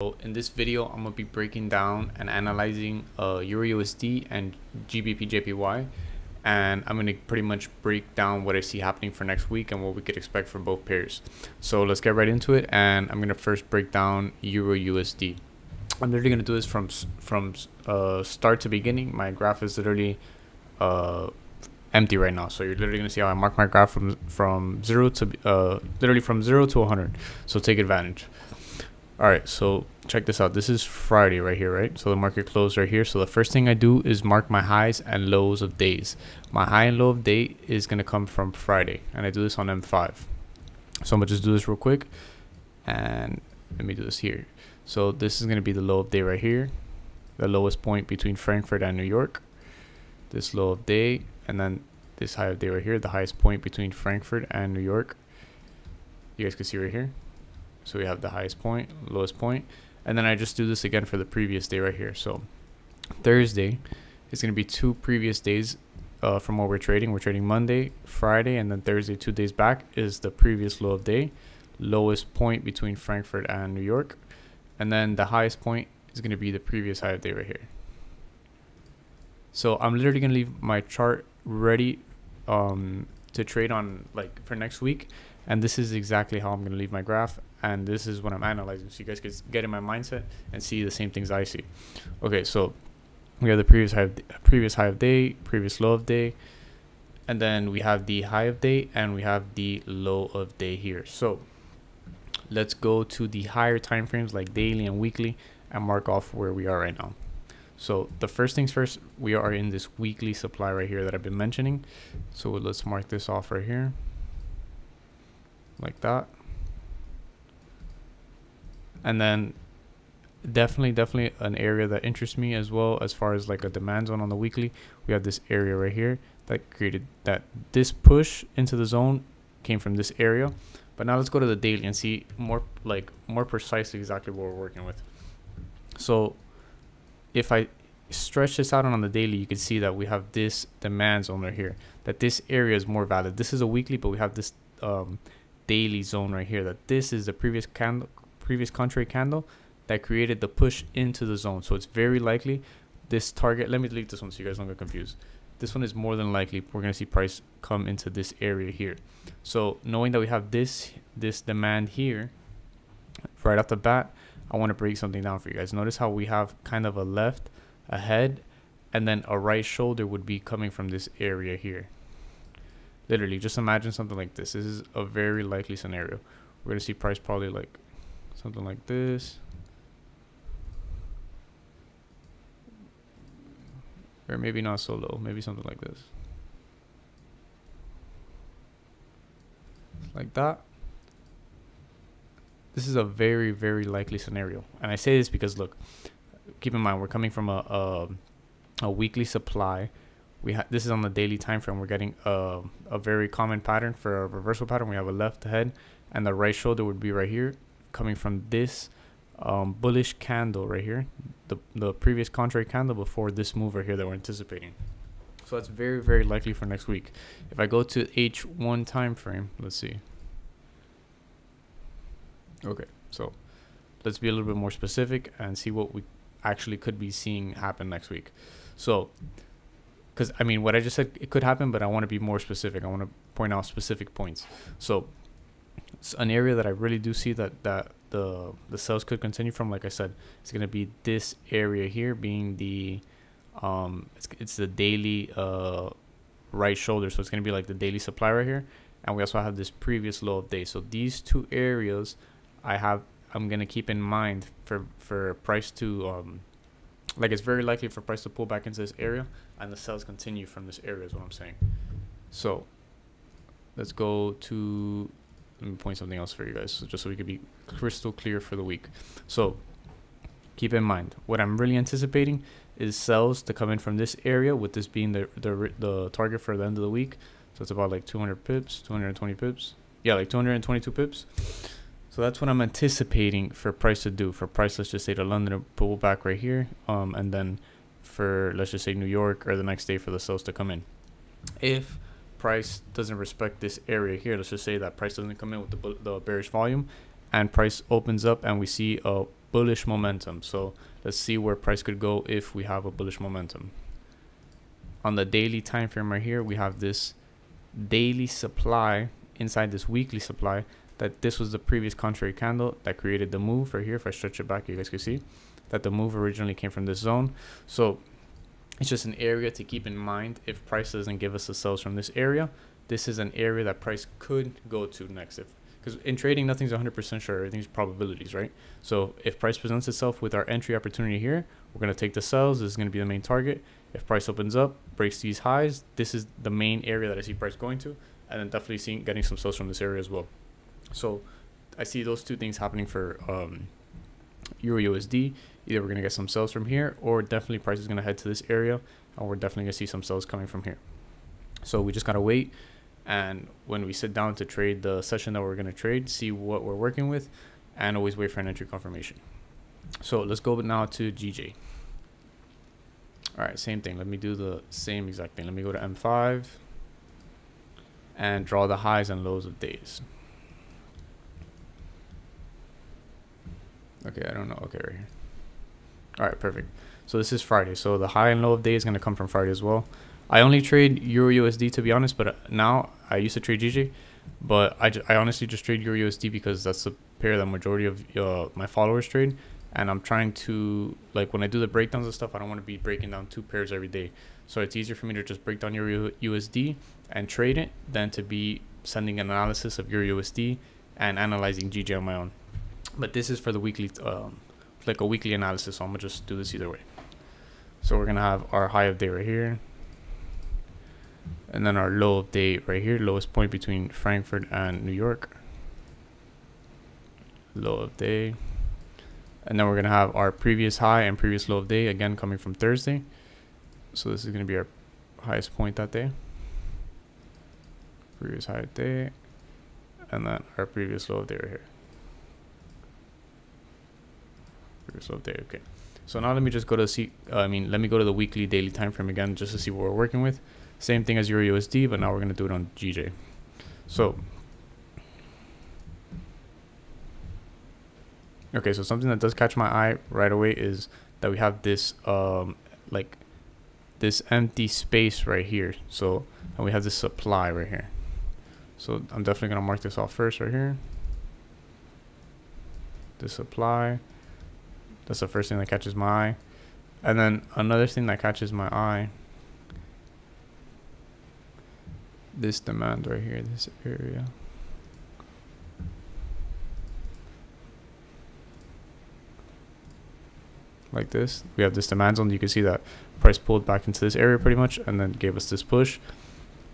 So in this video, I'm gonna be breaking down and analyzing uh, Euro USD and GBP JPY, and I'm gonna pretty much break down what I see happening for next week and what we could expect from both pairs. So let's get right into it, and I'm gonna first break down Euro USD. I'm literally gonna do this from from uh, start to beginning. My graph is literally uh, empty right now, so you're literally gonna see how I mark my graph from from zero to uh, literally from zero to 100. So take advantage. All right, so check this out. This is Friday right here, right? So the market closed right here. So the first thing I do is mark my highs and lows of days. My high and low of day is to come from Friday, and I do this on M5. So I'm to just do this real quick, and let me do this here. So this is to be the low of day right here, the lowest point between Frankfurt and New York. This low of day, and then this high of day right here, the highest point between Frankfurt and New York. You guys can see right here. So we have the highest point, lowest point, and then I just do this again for the previous day right here. So Thursday is going to be two previous days uh, from what we're trading. We're trading Monday, Friday, and then Thursday, two days back is the previous low of day, lowest point between Frankfurt and New York, and then the highest point is going to be the previous high of day right here. So I'm literally going to leave my chart ready um, to trade on like for next week and this is exactly how I'm going to leave my graph and this is what I'm analyzing. So you guys can get in my mindset and see the same things I see. Okay so we have the previous high of previous high of day previous low of day and then we have the high of day and we have the low of day here. So let's go to the higher time frames like daily and weekly and mark off where we are right now. So the first things first we are in this weekly supply right here that I've been mentioning. So let's mark this off right here like that. And then definitely definitely an area that interests me as well as far as like a demand zone on the weekly we have this area right here that created that this push into the zone came from this area. But now let's go to the daily and see more like more precisely exactly what we're working with. So if i stretch this out on the daily you can see that we have this demand zone right here that this area is more valid. This is a weekly but we have this um, daily zone right here that this is the previous candle previous contrary candle that created the push into the zone. So it's very likely this target let me delete this one so you guys don't get confused. This one is more than likely we're going to see price come into this area here. So knowing that we have this this demand here right off the bat i want to break something down for you guys. Notice how we have kind of a left ahead and then a right shoulder would be coming from this area here literally just imagine something like this. This is a very likely scenario. We're to see price probably like something like this. Or maybe not so low maybe something like this. Like that. This is a very very likely scenario. And i say this because look keep in mind we're coming from a a, a weekly supply we have this is on the daily time frame. We're getting a, a very common pattern for a reversal pattern. We have a left head and the right shoulder would be right here coming from this um, bullish candle right here the, the previous contrary candle before this move right here that we're anticipating. So that's very very likely for next week. If i go to h1 time frame let's see. Okay so let's be a little bit more specific and see what we actually could be seeing happen next week. So because I mean, what I just said it could happen, but I want to be more specific. I want to point out specific points. So, it's an area that I really do see that that the the sales could continue from. Like I said, it's gonna be this area here, being the um, it's it's the daily uh right shoulder. So it's gonna be like the daily supply right here, and we also have this previous low of day. So these two areas, I have I'm gonna keep in mind for for price to um like it's very likely for price to pull back into this area and the sales continue from this area is what I'm saying. So let's go to let me point something else for you guys so just so we could be crystal clear for the week. So keep in mind what I'm really anticipating is sales to come in from this area with this being the the, the target for the end of the week. So it's about like 200 pips, 220 pips. Yeah, like 222 pips. So that's what I'm anticipating for price to do. For price, let's just say to London pull back right here, um, and then for let's just say New York or the next day for the sales to come in. If price doesn't respect this area here, let's just say that price doesn't come in with the, the bearish volume, and price opens up and we see a bullish momentum. So let's see where price could go if we have a bullish momentum. On the daily time frame right here, we have this daily supply inside this weekly supply that this was the previous contrary candle that created the move right here. If I stretch it back, you guys can see that the move originally came from this zone. So it's just an area to keep in mind if price doesn't give us the sells from this area. This is an area that price could go to next if because in trading nothing's 100% sure everything's probabilities right so if price presents itself with our entry opportunity here we're going to take the sells this is going to be the main target if price opens up breaks these highs this is the main area that i see price going to and then definitely seeing getting some sells from this area as well so i see those two things happening for um, euro usd either we're going to get some sells from here or definitely price is going to head to this area and we're definitely going to see some sells coming from here. So we just got to wait and when we sit down to trade the session that we're going to trade see what we're working with and always wait for an entry confirmation. So let's go now to gj all right same thing. Let me do the same exact thing. Let me go to m5 and draw the highs and lows of days okay i don't know okay right here all right perfect so this is friday so the high and low of day is going to come from friday as well I only trade Euro USD to be honest, but now I used to trade GJ, but I, I honestly just trade Euro USD because that's the pair that majority of uh, my followers trade. And I'm trying to, like, when I do the breakdowns and stuff, I don't want to be breaking down two pairs every day. So it's easier for me to just break down Euro USD and trade it than to be sending an analysis of Euro USD and analyzing GJ on my own. But this is for the weekly, um, like a weekly analysis, so I'm to just do this either way. So we're going to have our high of day right here and then our low of day right here lowest point between Frankfurt and New York. Low of day. And then we're gonna have our previous high and previous low of day again coming from Thursday. So this is gonna be our highest point that day. Previous high of day and then our previous low of day right here of day okay so now let me just go to see uh, I mean let me go to the weekly daily time frame again just to see what we're working with same thing as Euro USD, but now we're going to do it on GJ. So, okay, so something that does catch my eye right away is that we have this, um, like, this empty space right here. So, and we have this supply right here. So I'm definitely going to mark this off first right here. The supply. That's the first thing that catches my eye. And then another thing that catches my eye this demand right here, this area. Like this, we have this demand zone. You can see that price pulled back into this area pretty much and then gave us this push.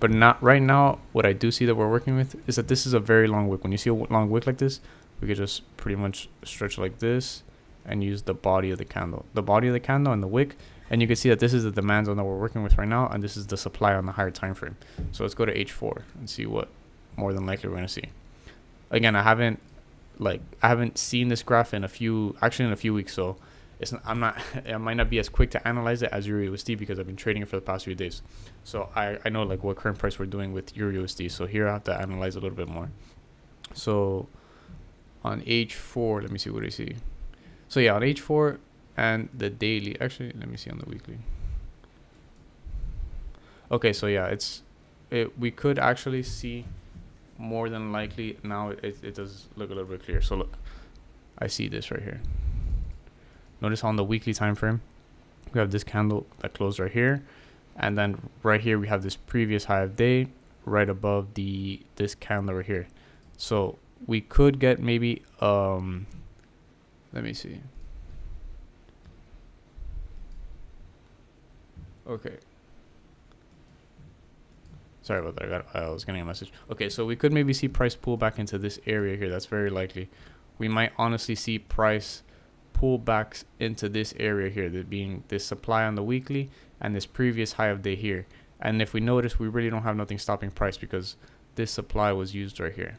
But not right now, what I do see that we're working with is that this is a very long wick. When you see a long wick like this, we could just pretty much stretch like this and use the body of the candle. The body of the candle and the wick and you can see that this is the demand zone that we're working with right now, and this is the supply on the higher time frame. So let's go to H4 and see what more than likely we're gonna see. Again, I haven't like I haven't seen this graph in a few actually in a few weeks, so it's not, I'm not I might not be as quick to analyze it as Euro USD because I've been trading it for the past few days. So I, I know like what current price we're doing with Euro USD. So here I have to analyze a little bit more. So on H4, let me see what I see. So yeah, on H4, and the daily actually let me see on the weekly. Okay so yeah it's it we could actually see more than likely now it, it does look a little bit clear. So look i see this right here. Notice on the weekly time frame we have this candle that closed right here and then right here we have this previous high of day right above the this candle right here. So we could get maybe um let me see Okay. Sorry about that. I, got, I was getting a message. Okay, so we could maybe see price pull back into this area here. That's very likely. We might honestly see price pull back into this area here, that being this supply on the weekly and this previous high of day here. And if we notice, we really don't have nothing stopping price because this supply was used right here.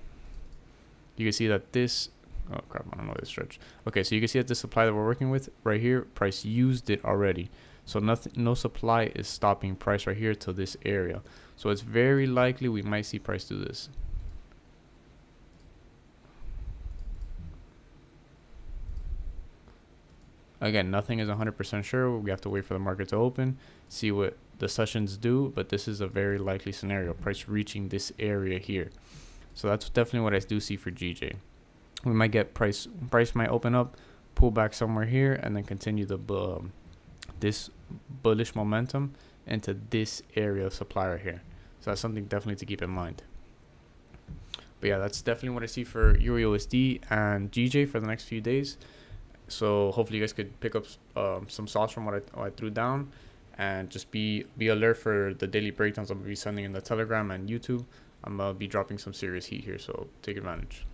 You can see that this, oh crap, I don't know this stretch. Okay, so you can see that the supply that we're working with right here, price used it already. So nothing, no supply is stopping price right here to this area. So it's very likely we might see price do this. Again, nothing is 100% sure. We have to wait for the market to open, see what the sessions do, but this is a very likely scenario, price reaching this area here. So that's definitely what I do see for GJ. We might get price, price might open up, pull back somewhere here, and then continue the um, this bullish momentum into this area of supply right here. So that's something definitely to keep in mind. But yeah, that's definitely what I see for Euro USD and GJ for the next few days. So hopefully you guys could pick up um, some sauce from what I, what I threw down and just be be alert for the daily breakdowns I'm gonna be sending in the Telegram and YouTube. I'm gonna be dropping some serious heat here, so take advantage.